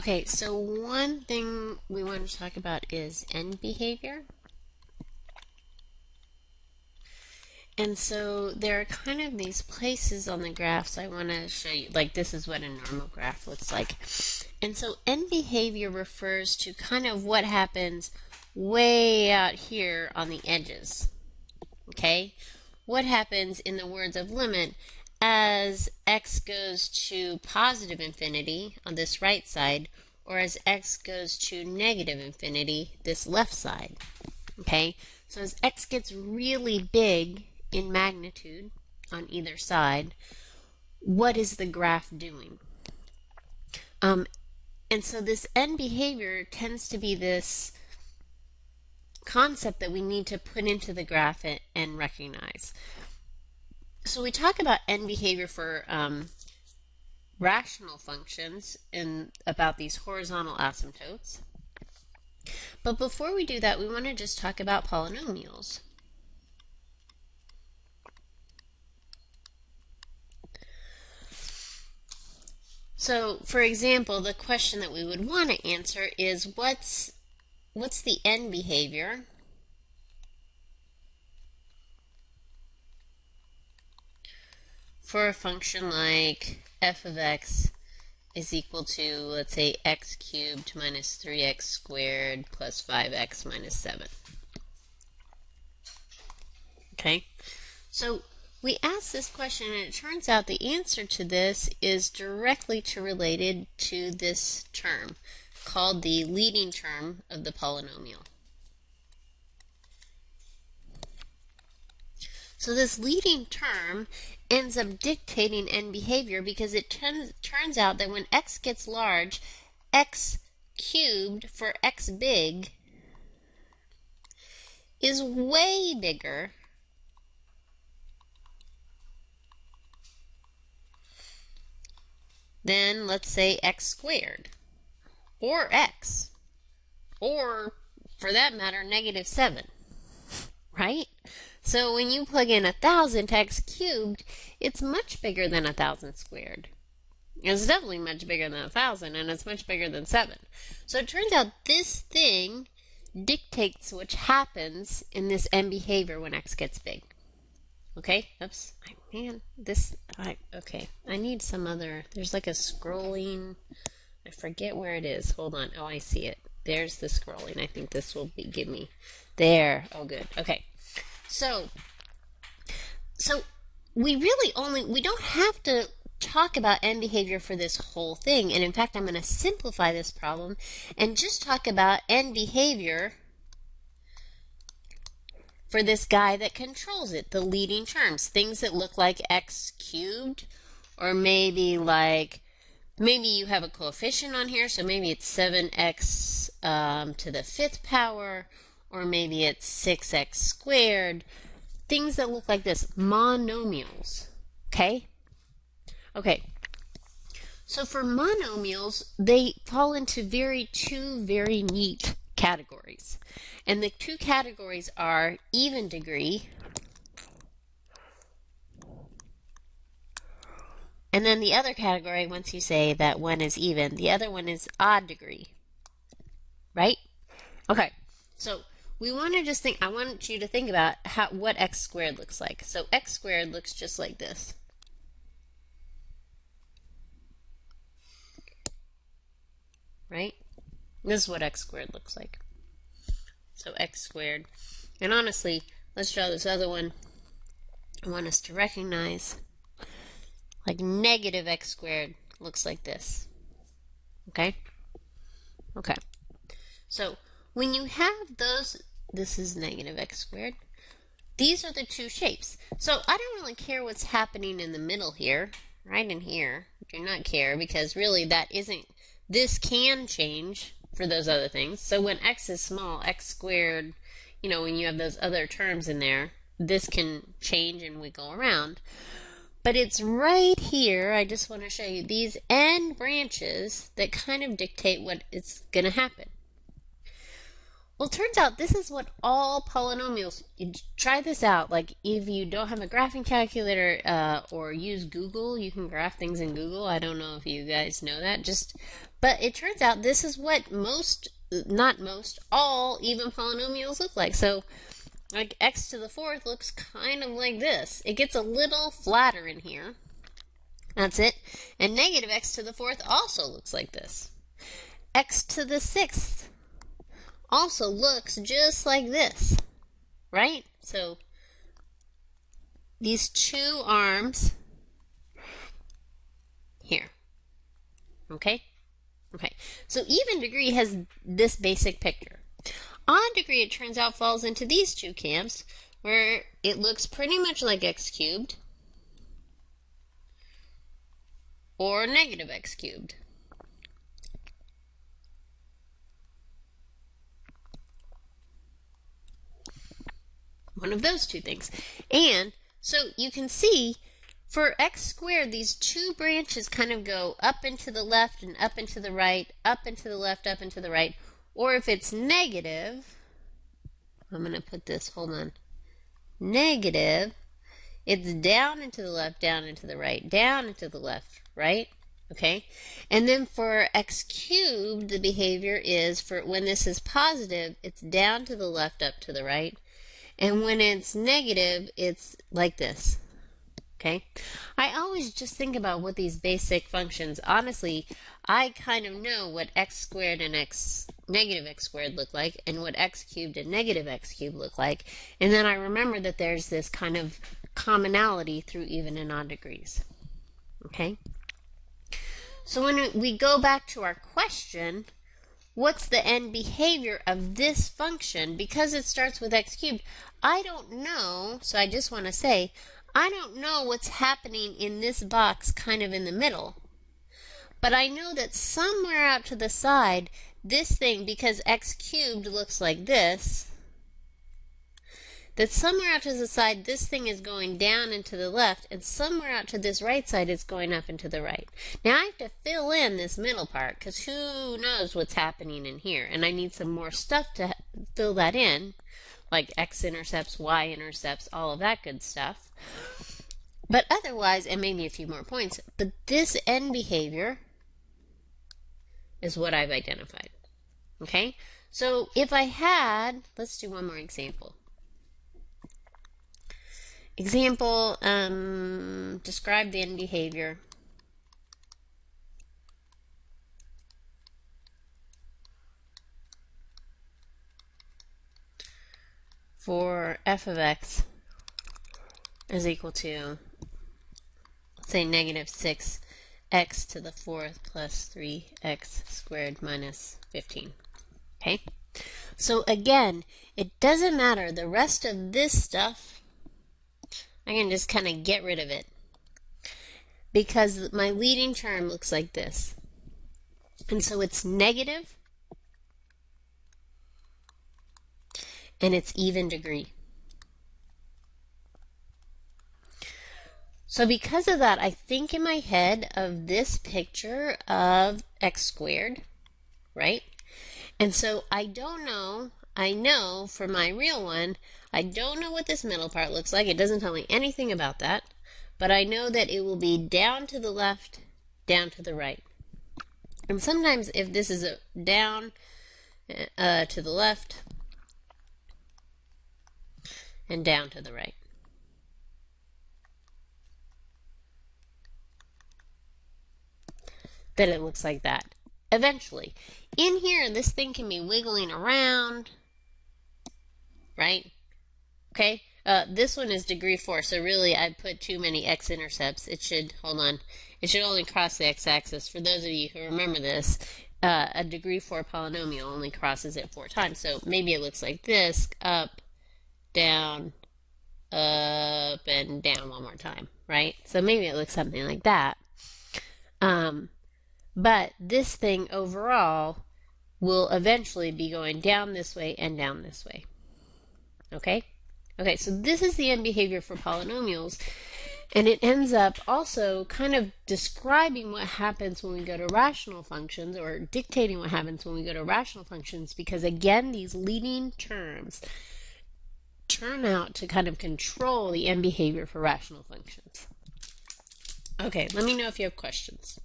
Okay, so one thing we want to talk about is end behavior. And so there are kind of these places on the graphs I want to show you. Like this is what a normal graph looks like. And so end behavior refers to kind of what happens way out here on the edges. Okay? What happens in the words of limit as x goes to positive infinity on this right side or as x goes to negative infinity this left side. Okay? So as x gets really big, in magnitude on either side, what is the graph doing? Um, and so this end behavior tends to be this concept that we need to put into the graph and, and recognize. So we talk about end behavior for um, rational functions and about these horizontal asymptotes. But before we do that, we want to just talk about polynomials. So, for example, the question that we would want to answer is what's what's the end behavior for a function like f of x is equal to, let's say, x cubed minus 3x squared plus 5x minus 7. Okay, so we asked this question and it turns out the answer to this is directly to related to this term called the leading term of the polynomial. So this leading term ends up dictating end behavior because it turns, turns out that when x gets large, x cubed for x big is way bigger than, let's say x squared or x or for that matter negative 7 right so when you plug in a thousand x cubed it's much bigger than a thousand squared it's definitely much bigger than a thousand and it's much bigger than 7 so it turns out this thing dictates what happens in this end behavior when x gets big Okay, oops. I, man, this, I, okay. I need some other, there's like a scrolling, I forget where it is. Hold on. Oh, I see it. There's the scrolling. I think this will be, give me, there. Oh, good. Okay. So, so we really only, we don't have to talk about end behavior for this whole thing. And in fact, I'm going to simplify this problem and just talk about end behavior for this guy that controls it, the leading terms, things that look like x cubed, or maybe like, maybe you have a coefficient on here, so maybe it's 7x um, to the fifth power, or maybe it's 6x squared, things that look like this, monomials, okay? Okay, so for monomials, they fall into very two very neat categories. And the two categories are even degree and then the other category, once you say that one is even, the other one is odd degree. Right? Okay. So we want to just think, I want you to think about how, what x squared looks like. So x squared looks just like this. Right? This is what x squared looks like. So x squared. And honestly, let's draw this other one. I want us to recognize like negative x squared looks like this. Okay? Okay. So when you have those, this is negative x squared. These are the two shapes. So I don't really care what's happening in the middle here, right in here. I do not care because really that isn't, this can change for those other things. So when x is small, x squared, you know, when you have those other terms in there, this can change and wiggle around. But it's right here, I just want to show you these end branches that kind of dictate what is going to happen. Well, it turns out this is what all polynomials. Try this out. Like, if you don't have a graphing calculator uh, or use Google, you can graph things in Google. I don't know if you guys know that. Just, but it turns out this is what most, not most, all even polynomials look like. So, like x to the fourth looks kind of like this. It gets a little flatter in here. That's it. And negative x to the fourth also looks like this. x to the sixth also looks just like this, right? So these two arms here, okay? Okay, so even degree has this basic picture. Odd degree, it turns out, falls into these two camps where it looks pretty much like x cubed or negative x cubed. One of those two things. And so you can see for x squared, these two branches kind of go up into the left and up into the right, up into the left, up into the right. Or if it's negative, I'm going to put this, hold on, negative, it's down into the left, down into the right, down into the left, right? Okay? And then for x cubed, the behavior is for when this is positive, it's down to the left, up to the right. And when it's negative, it's like this. Okay? I always just think about what these basic functions, honestly, I kind of know what x squared and x negative x squared look like and what x cubed and negative x cubed look like. And then I remember that there's this kind of commonality through even and odd degrees. Okay? So when we go back to our question, what's the end behavior of this function? Because it starts with x cubed, I don't know, so I just want to say, I don't know what's happening in this box kind of in the middle. But I know that somewhere out to the side, this thing, because x cubed looks like this, that somewhere out to the side, this thing is going down and to the left, and somewhere out to this right side, it's going up and to the right. Now I have to fill in this middle part, because who knows what's happening in here, and I need some more stuff to fill that in, like x-intercepts, y-intercepts, all of that good stuff. But otherwise, and maybe a few more points, but this end behavior is what I've identified. Okay? So if I had, let's do one more example. Example, um, describe the end behavior. For f of x is equal to, say, negative 6 x to the fourth plus 3x squared minus 15. Okay? So again, it doesn't matter. The rest of this stuff I can just kind of get rid of it. Because my leading term looks like this. And so it's negative, and it's even degree. So because of that, I think in my head of this picture of x squared, right? And so I don't know, I know for my real one, I don't know what this middle part looks like. It doesn't tell me anything about that. But I know that it will be down to the left, down to the right. And sometimes if this is a down uh, to the left and down to the right. Then it looks like that. Eventually. In here, this thing can be wiggling around, right? Okay, uh, this one is degree 4, so really I put too many x-intercepts. It should, hold on, it should only cross the x-axis. For those of you who remember this, uh, a degree 4 polynomial only crosses it four times. So maybe it looks like this, up, down, up, and down one more time, right? So maybe it looks something like that. Um, but this thing overall will eventually be going down this way and down this way. Okay? Okay, so this is the end behavior for polynomials. And it ends up also kind of describing what happens when we go to rational functions or dictating what happens when we go to rational functions because, again, these leading terms turn out to kind of control the end behavior for rational functions. Okay, let me know if you have questions.